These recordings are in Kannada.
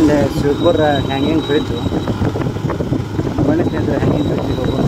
ಮುಂದೆ ಶಿವಪುರ ಹ್ಯಾಂಗಿಂಗ್ ಬ್ರಿಡ್ಜು ಬನ್ನಿ ಸ್ನೇಹಿತರೆ ಹ್ಯಾಂಗಿಂಗ್ ಬ್ರಿಡ್ಜಿಗೆ ಹೋಗೋಣ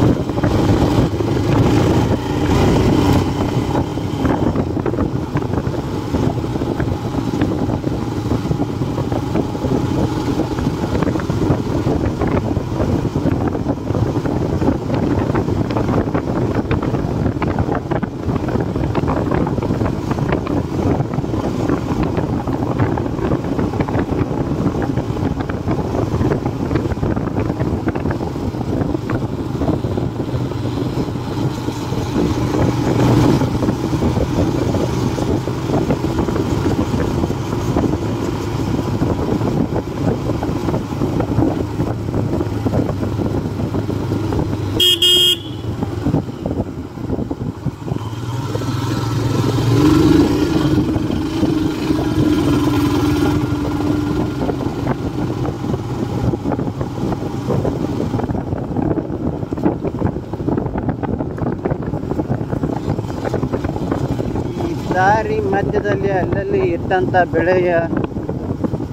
ಈ ದಾರಿ ಮಧ್ಯದಲ್ಲಿ ಅಲ್ಲಲ್ಲಿ ಇಟ್ಟಂಥ ಬೆಳೆಯ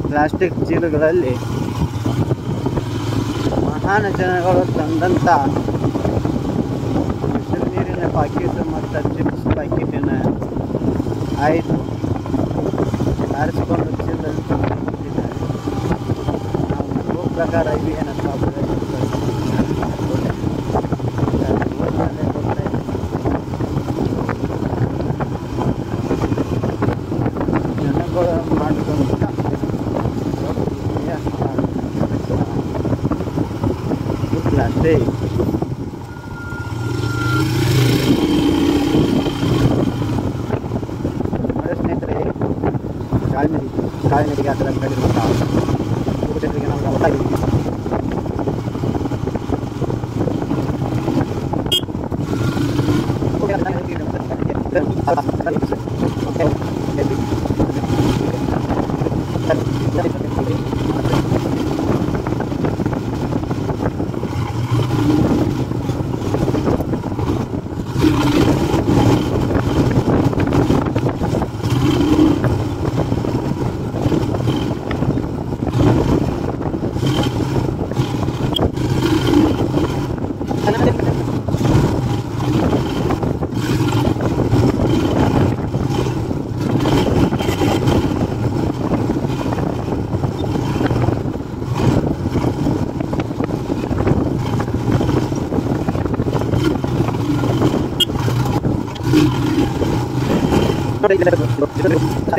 ಪ್ಲಾಸ್ಟಿಕ್ ಚೀಲಗಳಲ್ಲಿ ಮಹಾನ್ ಜನಗಳು ತಂದಂಥ ಬಿಸಿಲು ನೀರಿನ ಪಾಕೀಟು ಮತ್ತು ಚಿಪ್ಸ್ ಪಾಕೀಟಿನ ಆಯಿತು ಆರಿಸಿಕೊಂಡು ಚೀಲದಲ್ಲಿ. ನಾವು ಪ್ರಕಾರ ಇವು ಏನಪ್ಪ ಪ್ಲಾಸ್ಟಿಕ್ ನೋಡಿ ಸ್ನೇಹಿತರೆ ಕಾಳಿ ನದಿ ಕಾಳಿ ನದಿಗೆ ಆ ಥರ ಬೆಳೆದಿರುವಂಥ ಜನರಿಗೆ ನಾವು ಗೊತ್ತಾಗಿದ್ದೀವಿ 那个那个那个那个那个。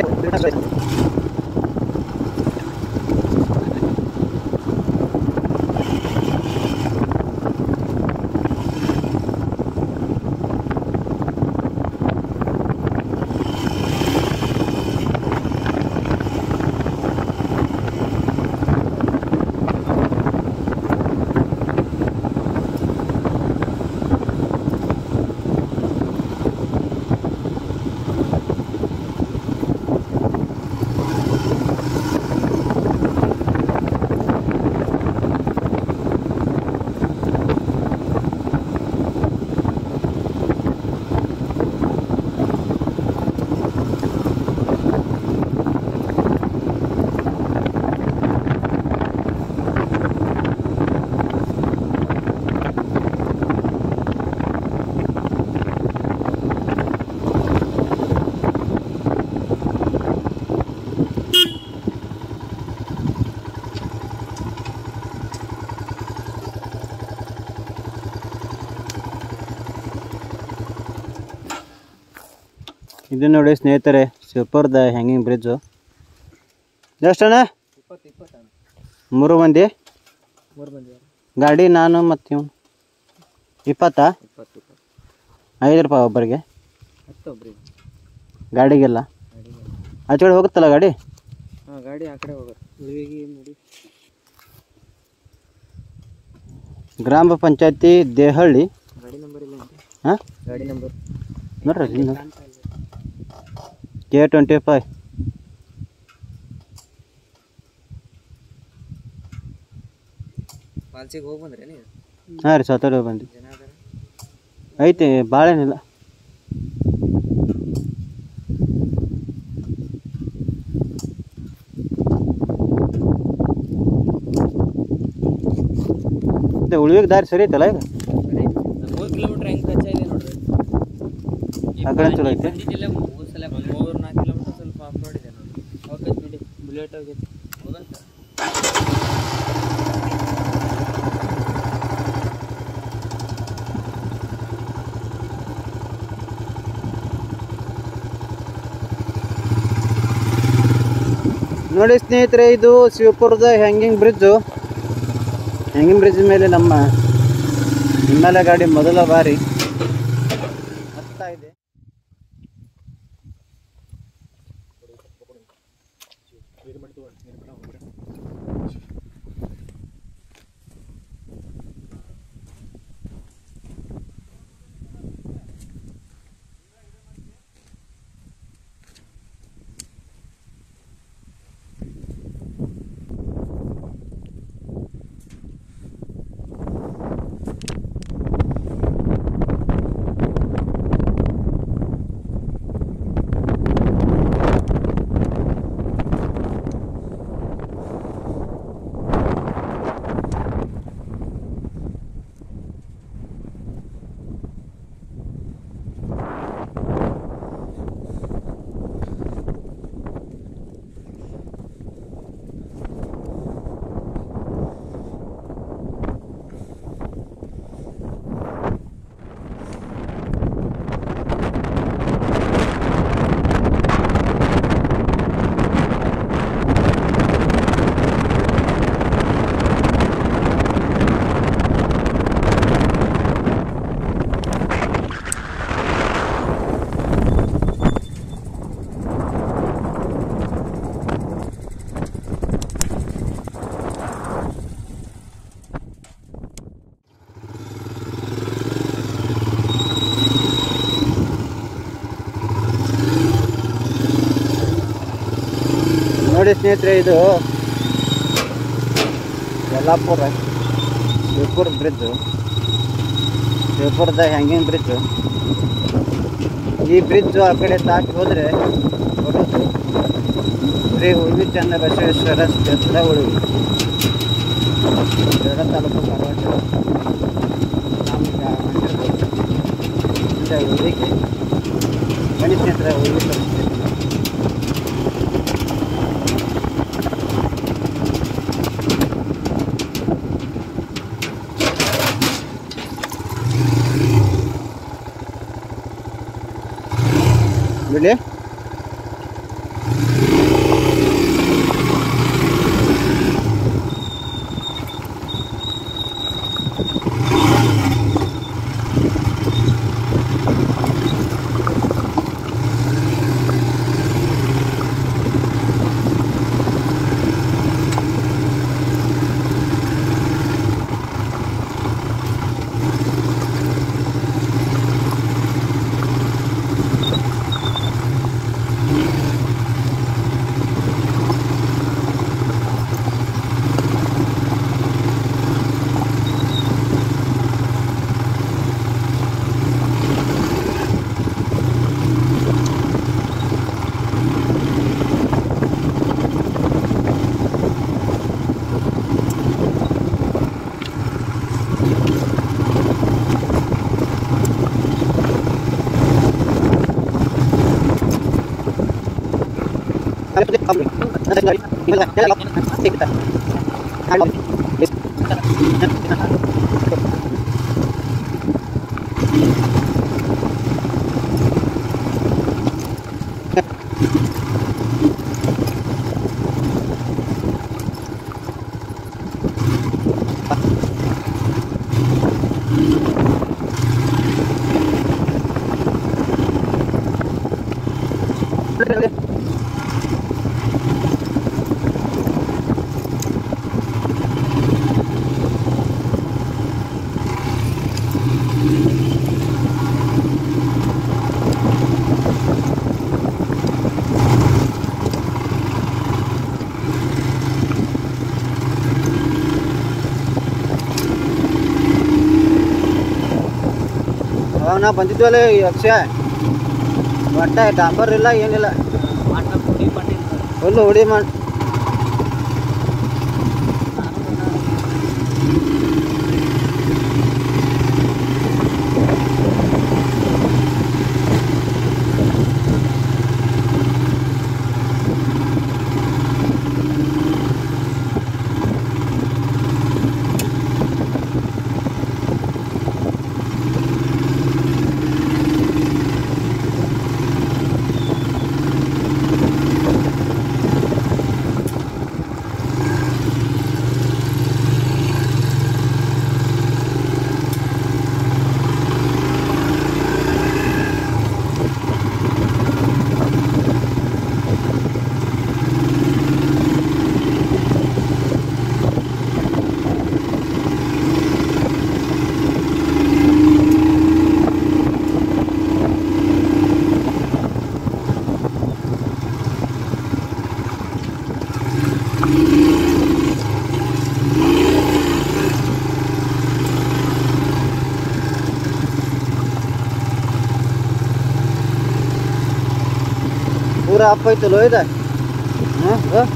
ಇದು ನೋಡಿ ಸ್ನೇಹಿತರೆ ದ ಹ್ಯಾಂಗಿಂಗ್ ಬ್ರಿಡ್ಜು ಎಷ್ಟಣ್ಣ? ಮೂರು ಮಂದಿ? ಗಾಡಿ ನಾನು ಮತ್ತು ಇವನು. ಇಪ್ಪತ್ತಾ? ಐದು ರೂಪಾಯಿ ಒಬ್ಬರಿಗೆ. ಗಾಡಿಗೆಲ್ಲ? ಗಾಡಿ ಆಚೆ ಕಡೆ ಹೋಗುತ್ತಲ್ಲ ಗಾಡಿ? ಹಾಂ ಗಾಡಿ ಆ ಕಡೆ ಗ್ರಾಮ ಪಂಚಾಯತಿ ದೇಹಳ್ಳಿ. ಗಾಡಿ ನಂಬರ್ ಇಲ್ಲ ಹಾಂ? ಗಾಡಿ ನಂಬರ್. ನೋಡ್ರಿ. ಕೆ ಟ್ವೆಂಟಿ ಫೈವ್ ಪಾಲ್ಸಿಗೆ ಹೋಗಿ ಬಂದ್ರಿ ನೀವು ಹಾಂ ರೀ ಸಾತೋಡಿ ಬಂದ್ರಿ ಜನ ಅದಾರ? ಐತಿ ಭಾಳೇನಿಲ್ಲ ಉಳಿವಿಗೆ ದಾರಿ ಸರಿ ಐತಲ್ಲ ಈಗ? ಮೂರು ಕಿಲೋಮೀಟ್ರ್ ಹೆಂಗೆ ಕಚ್ಚಾ ಇದೆ ನೋಡ್ರಿ? ಆ ಕಡೆ ಚಲೋ ಐತೆ. ಜಿಲ್ಲೆ ಮೂರು ನಾಲ್ಕು ಕಿಲೋಮೀಟರ್ ಸ್ವಲ್ಪ ಆಫ್ ರೋಡ್ ಇದೆ ನೋಡಿ ಹೋಗೈತೆ ನೋಡಿ ಬುಲೆಟ್ ಹೋಗೈತೆ. ಹೌದಂತ ನೋಡಿ ಸ್ನೇಹಿತರೆ, ಇದು ಶಿವಪುರದ ಹ್ಯಾಂಗಿಂಗ್ ಬ್ರಿಡ್ಜು. ಹ್ಯಾಂಗಿಂಗ್ ಬ್ರಿಡ್ಜ್ ಮೇಲೆ ನಮ್ಮ ಹಿಮಾಲಯ ಗಾಡಿ ಮೊದಲ ಬಾರಿ. ಸ್ನೇಹಿತರೆ, ಇದು ಯಲ್ಲಾಪುರ, ಶಿವಪುರ ಬ್ರಿಡ್ಜು. ಶಿವಪುರದ ಹ್ಯಾಂಗಿಂಗ್ ಬ್ರಿಡ್ಜು. ಈ ಬ್ರಿಡ್ಜು ಆ ಕಡೆ ತಾಕಿ ಹೋದರೆ ಬರೋದು ಶ್ರೀ ಉಳ್ವಿ ಚಂದ್ರ ಬಸವೇಶ್ವರ ಕ್ಷೇತ್ರ ಉಳುವಿ. ಜಗಳ ತಾಲೂಕು ಕಾರವಾರ ಜಿಲ್ಲೆ. ಉಳಿಕೆ ಮಂಡ್ಯದ ಕ್ಷೇತ್ರ ಬನ್ನಿ ಸ್ನೇಹಿತರೆ ಉಳ್ವಿ ತಲುಪ್ತೀವಿ ಬಿಡಿ ನಾ ಬಂದಿದ್ವಲ್ಲ ಈ ಅಕ್ಷಯ? ಒಟ್ಟ ಡಾಂಬರ್ ಇಲ್ಲ ಏನಿಲ್ಲ. ಫುಲ್ಲು ಹುಡಿ ಮಾಡಿ ಪೂರ ಅಪ್ಪ ಐತಲ್ಲೋ ಇದೆ ಹಾಂ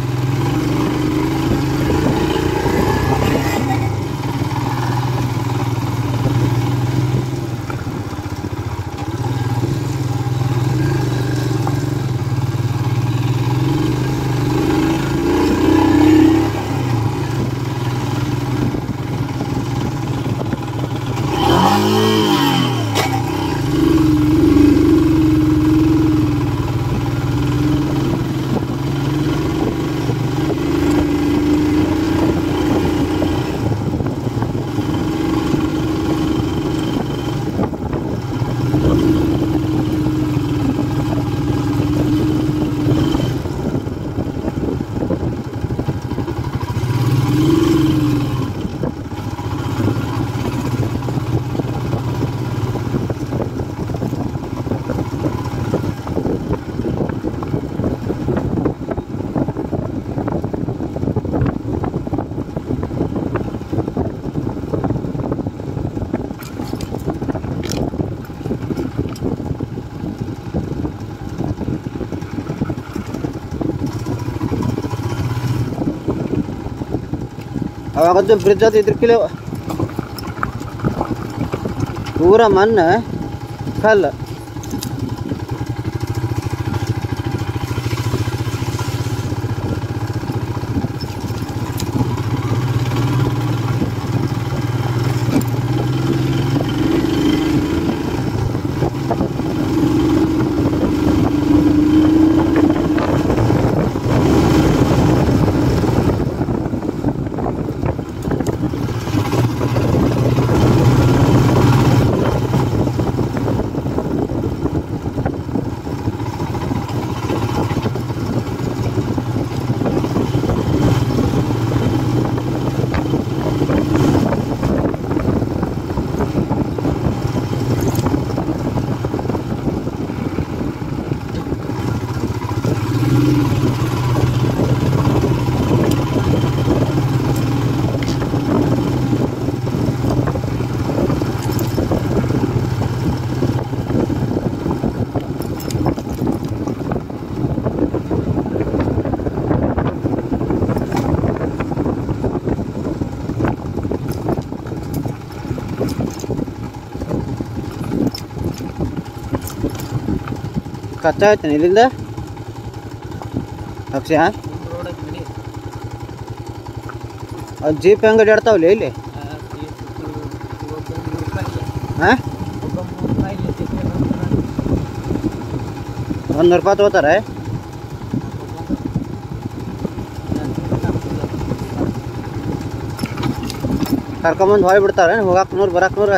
ಅವಾಗದ್ದು ಬ್ರಿಡ್ಜ್ ಅದು ಇದ್ರಕಿಲ್ಲ ಪೂರ ಮಣ್ಣು ಕಲ್ಲು ಕಚ್ಚಾ ಆಯ್ತಾನೆ ಇಲ್ಲಿಂದ ಅಕ್ಷಯ ರೋಡ್ ಐತಿ ನಡಿ ಅದು ಜೀಪ್ ಹೆಂಗೆ ಅಡ್ಯಾಡ್ತಾವಲ್ಲ ಇಲ್ಲಿ ಆ, ಈ ಸುತ್ತು ಒಬ್ಬ ಮೂರು ರೂಪಾಯಿ ಹಾಂ ಒಬ್ಬ ಮೂರು ರೂಪಾಯಿ ಇಲ್ಲಿ ಟಿಕೆಟ್ ಬರ್ತಾನೆ. ಒಂದು ರೂಪಾಯಿ ತೊಗೋತಾರೆ ಕರ್ಕೊಂಬಂದು ಹೊಳ್ ಬಿಡ್ತಾರೆ ಹೋಗಾಕ ನೂರು ಬರಾಕ ನೂರು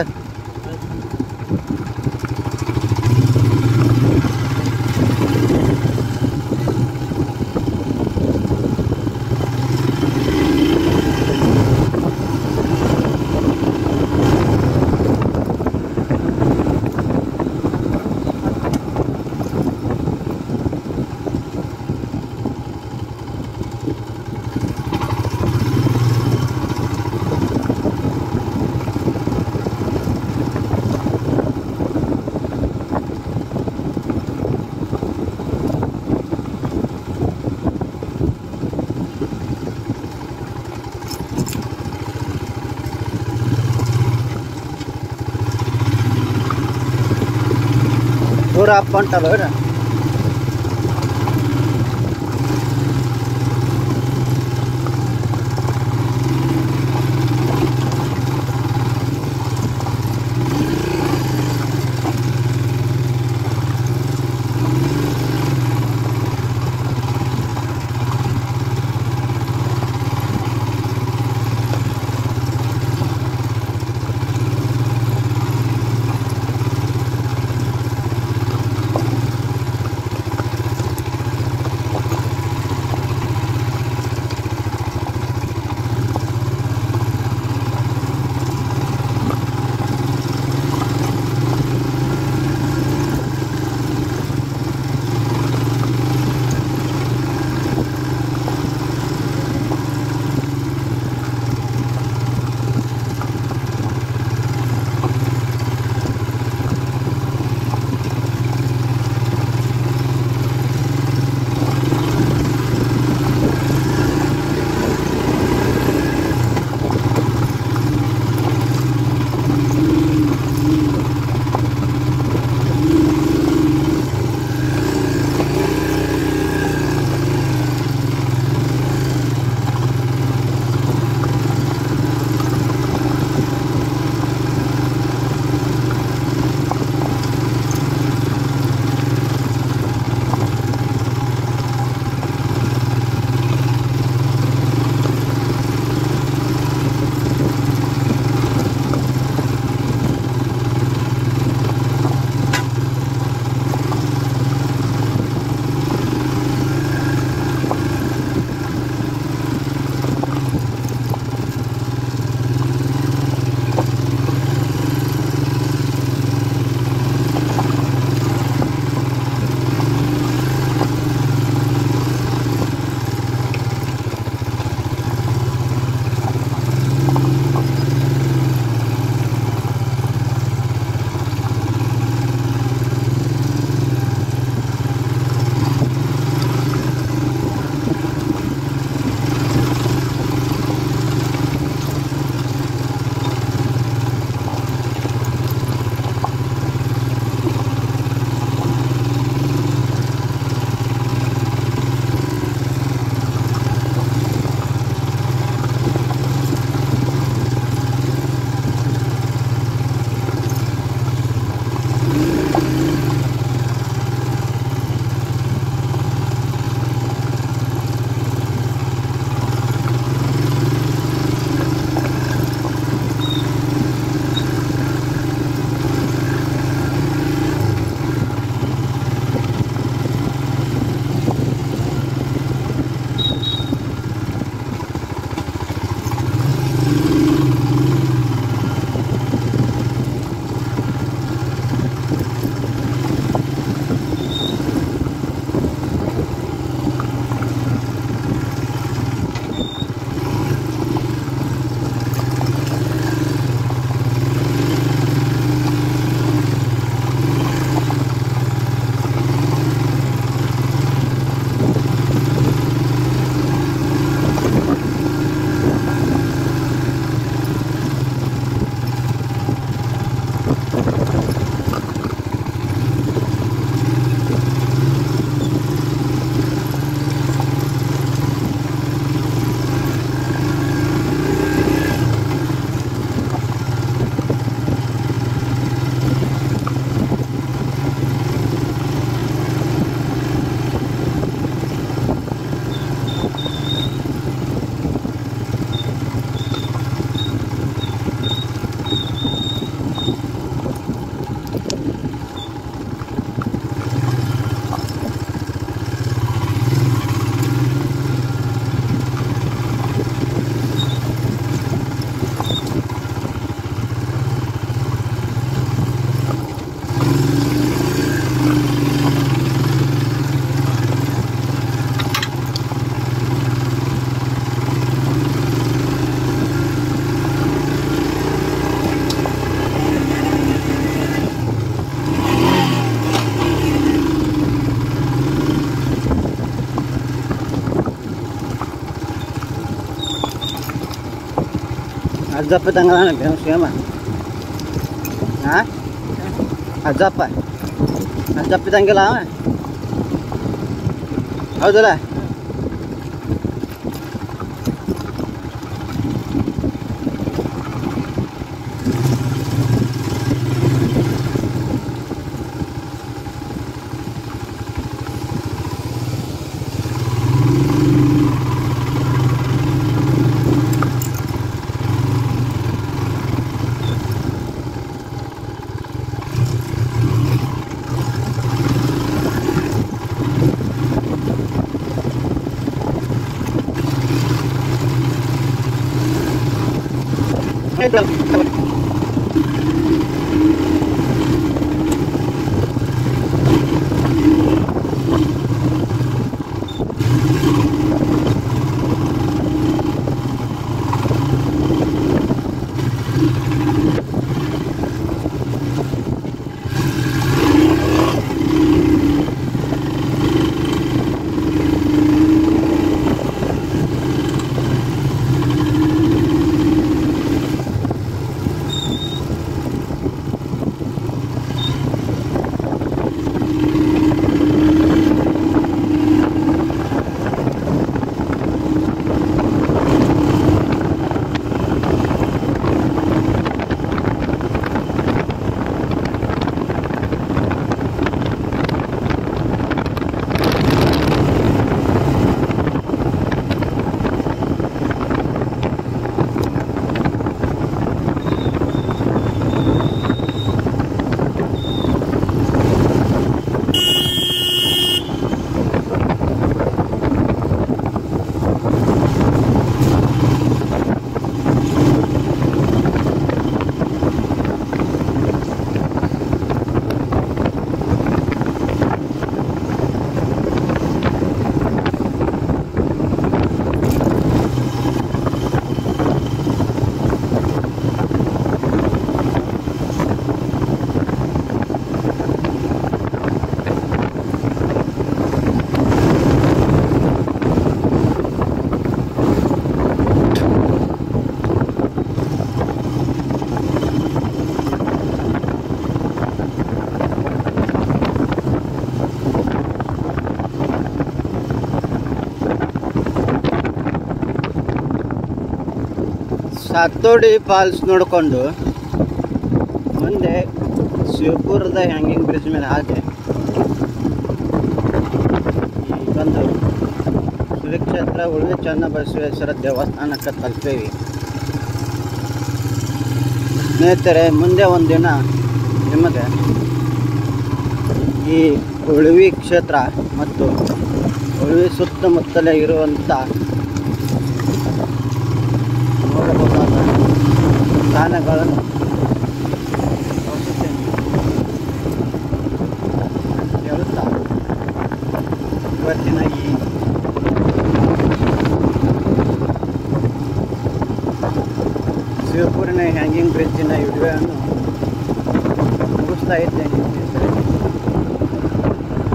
pura ponta loira. Azab pa tanggal na pero siya ma. Ha? Azab pa. Azab pa tanggal 那个 Sathodi falls ನೋಡಿಕೊಂಡು ಮುಂದೆ ಶಿವಪುರದ ಹ್ಯಾಂಗಿಂಗ್ ಬ್ರಿಡ್ಜ್ ಮೇಲೆ ಈ ಬಂದು ಸುರಕ್ಷೇತ್ರ ಕ್ಷೇತ್ರ ಉಳಿವಿ ಚನ್ನಬಸವೇಶ್ವರ ದೇವಸ್ಥಾನಕ್ಕೆ ತಲುಪೇವಿ. ಸ್ನೇಹಿತರೆ, ಮುಂದೆ ಒಂದಿನ ನಿಮಗೆ ಈ ಉಳುವಿ ಕ್ಷೇತ್ರ ಮತ್ತು ಉಳುವಿ ಸುತ್ತಮುತ್ತಲೇ ಇರುವಂಥ ಸ್ಥಾನಗಳನ್ನು ತೋರಿಸುತ್ತೇನೆ. ಅಂತ ಹೇಳುತ್ತಾ ಇವತ್ತಿನ ಈ ಶಿವಪುರಿನ ಹ್ಯಾಂಗಿಂಗ್ ಬ್ರಿಡ್ಜಿನ ವಿಡಿಯೋವನ್ನು ಮುಗಿಸ್ತಾ ಇದ್ದೇನೆ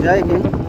ಜೈ ಹಿಂದ್ ಜೈ ಕರ್ನಾಟಕ